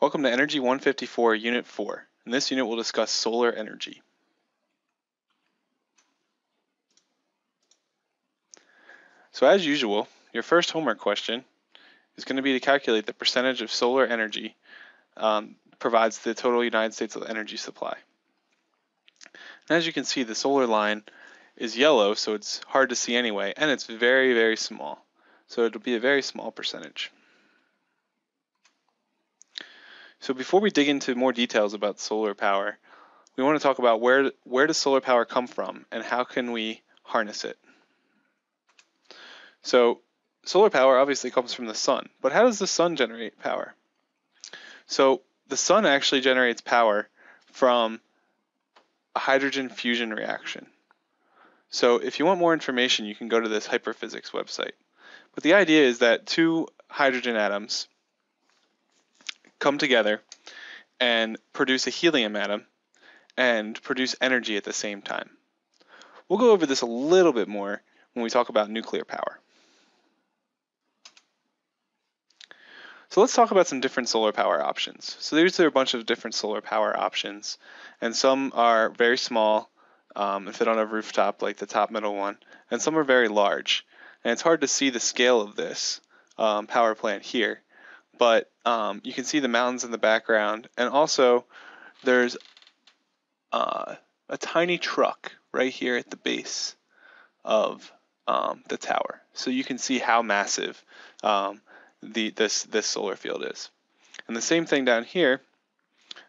Welcome to Energy 154, Unit 4. In this unit, we'll discuss solar energy. So as usual, your first homework question is going to be to calculate the percentage of solar energy um, provides the total United States energy supply. And as you can see, the solar line is yellow, so it's hard to see anyway, and it's very, very small. So it'll be a very small percentage. So before we dig into more details about solar power, we want to talk about where, where does solar power come from and how can we harness it. So solar power obviously comes from the sun, but how does the sun generate power? So the sun actually generates power from a hydrogen fusion reaction. So if you want more information, you can go to this hyperphysics website. But the idea is that two hydrogen atoms come together and produce a helium atom and produce energy at the same time. We'll go over this a little bit more when we talk about nuclear power. So let's talk about some different solar power options. So these are a bunch of different solar power options, and some are very small um, and fit on a rooftop like the top middle one, and some are very large. And it's hard to see the scale of this um, power plant here, but um, you can see the mountains in the background, and also there's uh, a tiny truck right here at the base of um, the tower. So you can see how massive um, the this this solar field is. And the same thing down here,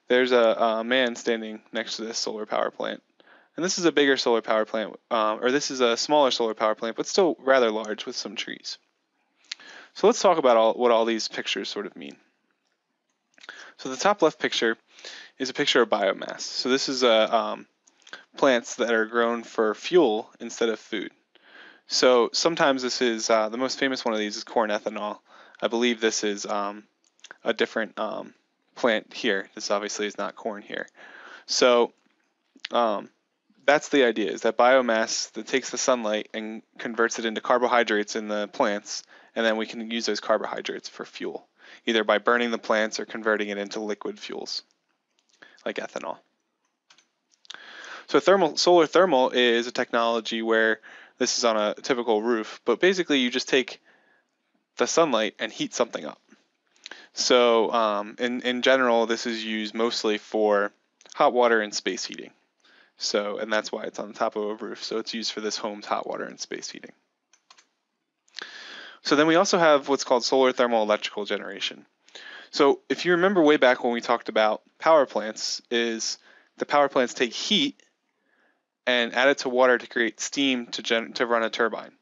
there's a, a, man standing next to this solar power plant. And this is a bigger solar power plant, um, or this is a smaller solar power plant, but still rather large with some trees. So let's talk about all, what all these pictures sort of mean. So the top left picture is a picture of biomass. So this is a, um, plants that are grown for fuel instead of food. So sometimes this is, uh, the most famous one of these is corn ethanol. I believe this is um, a different um, plant here. This obviously is not corn here. So um, that's the idea, is that biomass that takes the sunlight and converts it into carbohydrates in the plants, and then we can use those carbohydrates for fuel, either by burning the plants or converting it into liquid fuels, like ethanol. So thermal, solar thermal is a technology where this is on a typical roof, but basically you just take the sunlight and heat something up. So um, in, in general, this is used mostly for hot water and space heating. So, and that's why it's on the top of a roof. So it's used for this home's hot water and space heating. So then we also have what's called solar thermal electrical generation. So if you remember way back when we talked about power plants, is the power plants take heat and add it to water to create steam to, to run a turbine.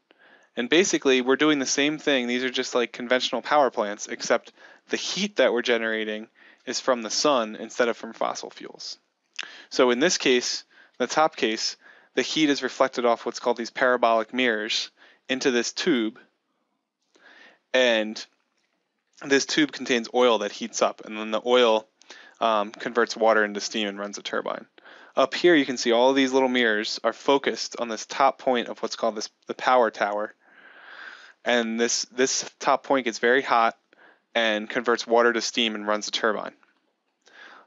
And basically, we're doing the same thing. These are just like conventional power plants, except the heat that we're generating is from the sun instead of from fossil fuels. So in this case, the top case, the heat is reflected off what's called these parabolic mirrors into this tube. And this tube contains oil that heats up, and then the oil um, converts water into steam and runs a turbine. Up here, you can see all of these little mirrors are focused on this top point of what's called this the power tower, and this this top point gets very hot and converts water to steam and runs a turbine.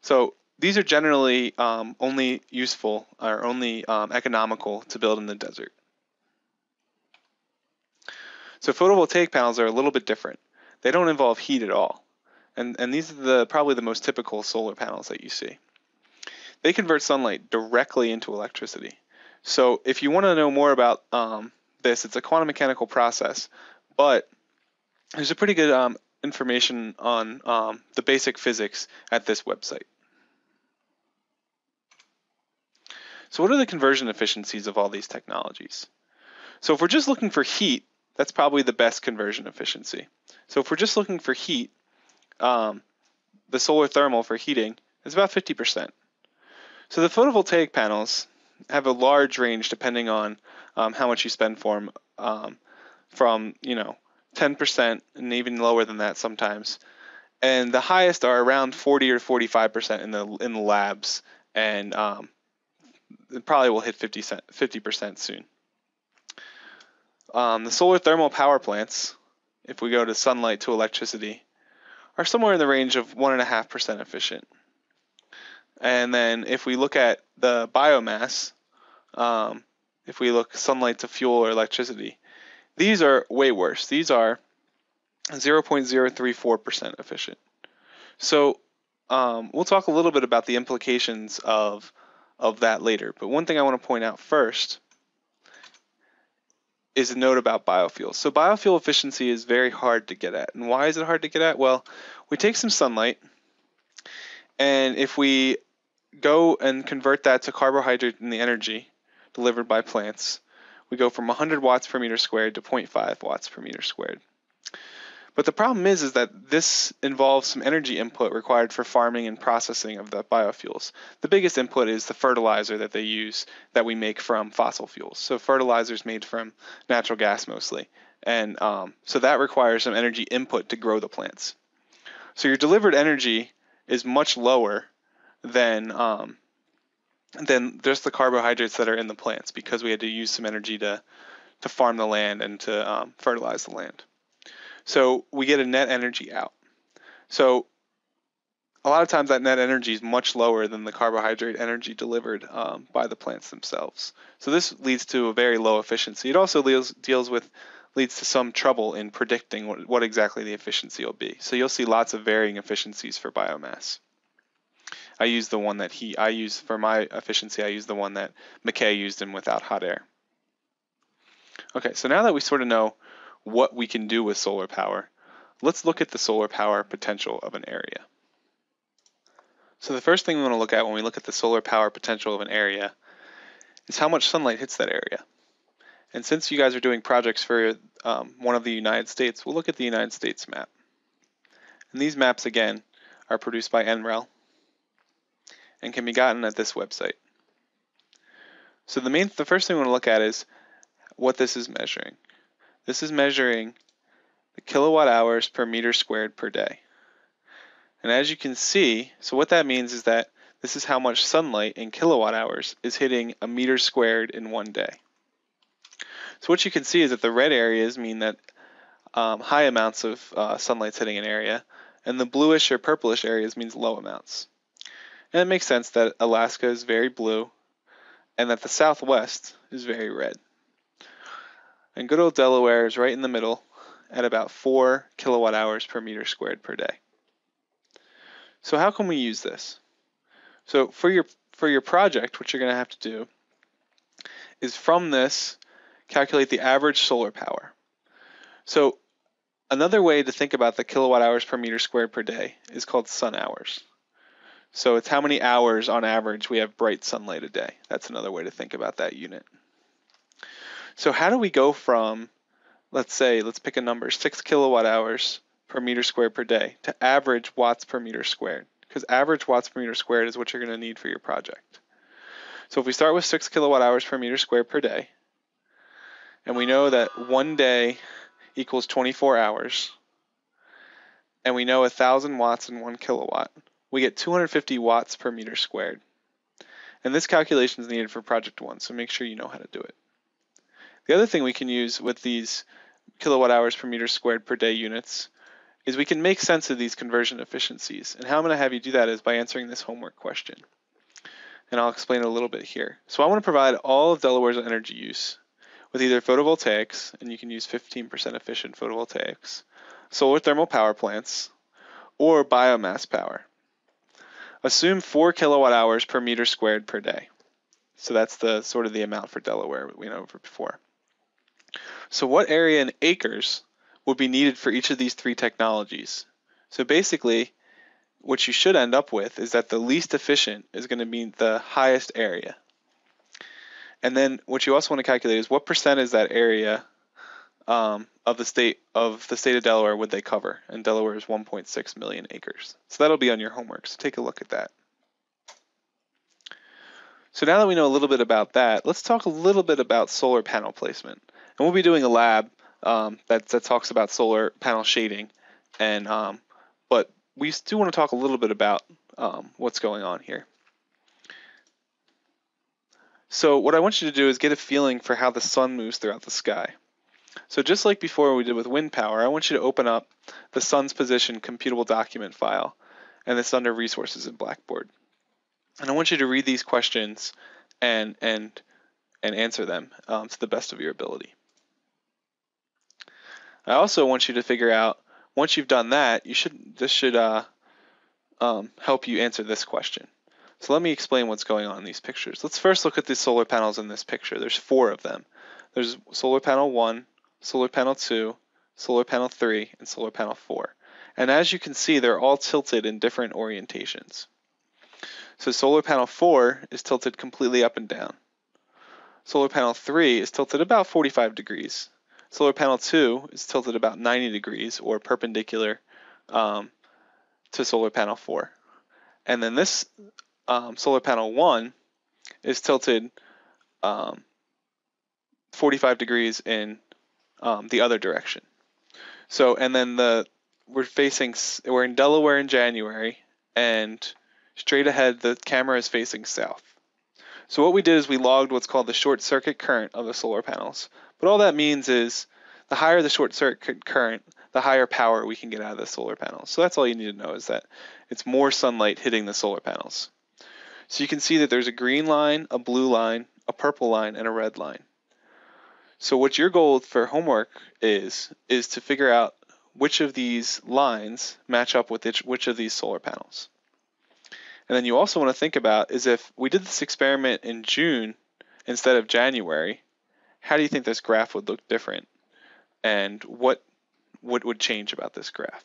So these are generally um, only useful or only um, economical to build in the desert. So photovoltaic panels are a little bit different. They don't involve heat at all. And, and these are the probably the most typical solar panels that you see. They convert sunlight directly into electricity. So if you want to know more about um, this. It's a quantum mechanical process, but there's a pretty good um, information on um, the basic physics at this website. So what are the conversion efficiencies of all these technologies? So if we're just looking for heat, that's probably the best conversion efficiency. So if we're just looking for heat, um, the solar thermal for heating is about 50%. So the photovoltaic panels have a large range depending on um, how much you spend for them, um, from you know 10% and even lower than that sometimes. And the highest are around 40 or 45% in the in the labs, and um, it probably will hit 50 50% soon. Um, the solar thermal power plants, if we go to sunlight to electricity, are somewhere in the range of 1.5% efficient. And then if we look at the biomass, um, if we look sunlight to fuel or electricity, these are way worse. These are 0.034% efficient. So um, we'll talk a little bit about the implications of, of that later. But one thing I want to point out first is a note about biofuels. So biofuel efficiency is very hard to get at. And why is it hard to get at? Well, we take some sunlight, and if we go and convert that to carbohydrate and the energy delivered by plants, we go from 100 watts per meter squared to 0.5 watts per meter squared. But the problem is, is that this involves some energy input required for farming and processing of the biofuels. The biggest input is the fertilizer that they use that we make from fossil fuels. So fertilizers made from natural gas mostly. And um, so that requires some energy input to grow the plants. So your delivered energy is much lower than um, than just the carbohydrates that are in the plants because we had to use some energy to to farm the land and to um, fertilize the land. So we get a net energy out. So a lot of times that net energy is much lower than the carbohydrate energy delivered um, by the plants themselves. So this leads to a very low efficiency. It also deals, deals with leads to some trouble in predicting what, what exactly the efficiency will be. So you'll see lots of varying efficiencies for biomass. I use the one that he I use for my efficiency. I use the one that Mackay used in without hot air. Okay, so now that we sort of know what we can do with solar power, let's look at the solar power potential of an area. So the first thing we want to look at when we look at the solar power potential of an area is how much sunlight hits that area. And since you guys are doing projects for um, one of the United States, we'll look at the United States map. And these maps, again, are produced by NREL and can be gotten at this website. So the main, the first thing we want to look at is what this is measuring. This is measuring the kilowatt hours per meter squared per day. And as you can see, so what that means is that this is how much sunlight in kilowatt hours is hitting a meter squared in one day. So what you can see is that the red areas mean that um, high amounts of uh, sunlight's hitting an area, and the bluish or purplish areas means low amounts. And it makes sense that Alaska is very blue and that the Southwest is very red. And good old Delaware is right in the middle at about 4 kilowatt hours per meter squared per day. So how can we use this? So for your for your project, what you're going to have to do is from this calculate the average solar power. So another way to think about the kilowatt hours per meter squared per day is called sun hours. So it's how many hours on average we have bright sunlight a day. That's another way to think about that unit. So how do we go from, let's say, let's pick a number, 6 kilowatt hours per meter squared per day to average watts per meter squared? Because average watts per meter squared is what you're going to need for your project. So if we start with 6 kilowatt hours per meter squared per day, and we know that one day equals 24 hours, and we know 1,000 watts in 1 kilowatt, we get 250 watts per meter squared. And this calculation is needed for project one, so make sure you know how to do it. The other thing we can use with these kilowatt hours per meter squared per day units is we can make sense of these conversion efficiencies. And how I'm going to have you do that is by answering this homework question. And I'll explain it a little bit here. So I want to provide all of Delaware's energy use with either photovoltaics, and you can use 15% efficient photovoltaics, solar thermal power plants, or biomass power. Assume 4 kilowatt hours per meter squared per day. So that's the sort of the amount for Delaware we know before. So what area in acres would be needed for each of these three technologies? So basically, what you should end up with is that the least efficient is going to be the highest area. And then what you also want to calculate is what percent is that area um, of the state of the state of Delaware would they cover? And Delaware is 1.6 million acres. So that'll be on your homework. So take a look at that. So now that we know a little bit about that, let's talk a little bit about solar panel placement. And we'll be doing a lab um, that, that talks about solar panel shading. And um, but we do want to talk a little bit about um, what's going on here. So what I want you to do is get a feeling for how the sun moves throughout the sky. So just like before we did with wind power, I want you to open up the sun's position computable document file, and it's under resources in Blackboard. And I want you to read these questions and and and answer them um, to the best of your ability. I also want you to figure out once you've done that, you should this should uh, um, help you answer this question. So let me explain what's going on in these pictures. Let's first look at the solar panels in this picture. There's four of them. There's solar panel 1, solar panel 2, solar panel 3, and solar panel 4. And as you can see, they're all tilted in different orientations. So solar panel 4 is tilted completely up and down. Solar panel 3 is tilted about 45 degrees. Solar panel 2 is tilted about 90 degrees or perpendicular um, to solar panel 4. And then this um, solar panel 1 is tilted um, 45 degrees in um, the other direction. So, and then the we're facing, we're in Delaware in January, and straight ahead the camera is facing south. So what we did is we logged what's called the short circuit current of the solar panels. But all that means is the higher the short circuit current, the higher power we can get out of the solar panels. So that's all you need to know is that it's more sunlight hitting the solar panels. So you can see that there's a green line, a blue line, a purple line, and a red line. So what your goal for homework is, is to figure out which of these lines match up with which, which of these solar panels. And then you also want to think about is if we did this experiment in June instead of January, how do you think this graph would look different? And what what would change about this graph?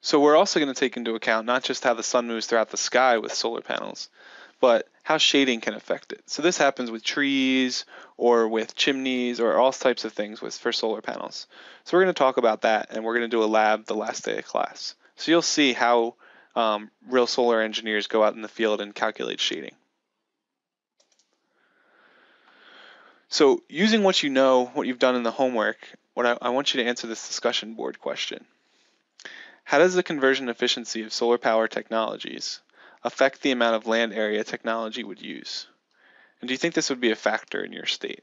So we're also going to take into account not just how the sun moves throughout the sky with solar panels, but how shading can affect it. So this happens with trees or with chimneys or all types of things with for solar panels. So we're going to talk about that and we're going to do a lab the last day of class. So you'll see how um, real solar engineers go out in the field and calculate shading. So using what you know, what you've done in the homework, what I, I want you to answer this discussion board question. How does the conversion efficiency of solar power technologies affect the amount of land area technology would use? And do you think this would be a factor in your state?